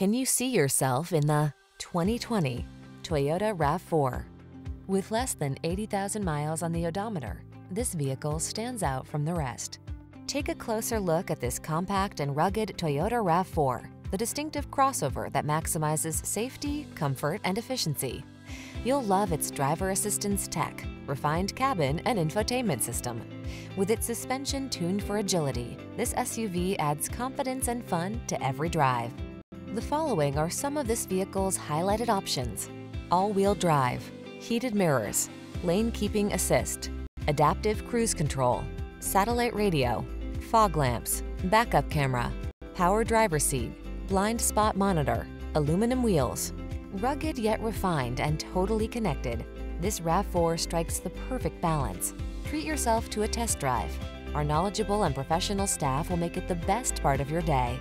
Can you see yourself in the 2020 Toyota RAV4? With less than 80,000 miles on the odometer, this vehicle stands out from the rest. Take a closer look at this compact and rugged Toyota RAV4, the distinctive crossover that maximizes safety, comfort, and efficiency. You'll love its driver assistance tech, refined cabin, and infotainment system. With its suspension tuned for agility, this SUV adds confidence and fun to every drive. The following are some of this vehicle's highlighted options. All-wheel drive, heated mirrors, lane keeping assist, adaptive cruise control, satellite radio, fog lamps, backup camera, power driver seat, blind spot monitor, aluminum wheels. Rugged yet refined and totally connected, this RAV4 strikes the perfect balance. Treat yourself to a test drive. Our knowledgeable and professional staff will make it the best part of your day.